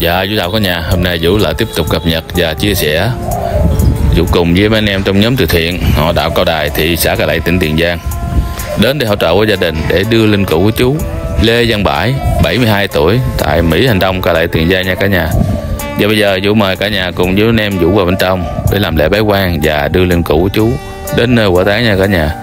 Dạ chú chào cả nhà. Hôm nay Vũ lại tiếp tục cập nhật và chia sẻ Vũ cùng với mấy anh em trong nhóm từ thiện. Họ đạo Cao Đài thị xã Cà Lậy, tỉnh Tiền Giang. Đến để hỗ trợ của gia đình Để đưa linh cữu của chú Lê Văn Bãi 72 tuổi, Tại Mỹ Hành Đông, Cà Lậy, Tiền Giang nha cả nhà. Và bây giờ Vũ mời cả nhà cùng với anh em Vũ vào bên trong Để làm lễ bái quan và đưa linh cữu của chú Đến nơi quả táng nha cả nhà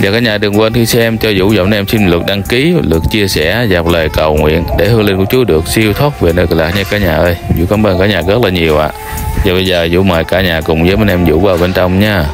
và cả nhà đừng quên khi xem cho Vũ giọng em xin lượt đăng ký, lượt chia sẻ và một lời cầu nguyện để hương linh của Chúa được siêu thoát về nơi cực lạc nha cả nhà ơi. Vũ cảm ơn cả nhà rất là nhiều ạ. À. Và bây giờ Vũ mời cả nhà cùng với anh em Vũ vào bên trong nha.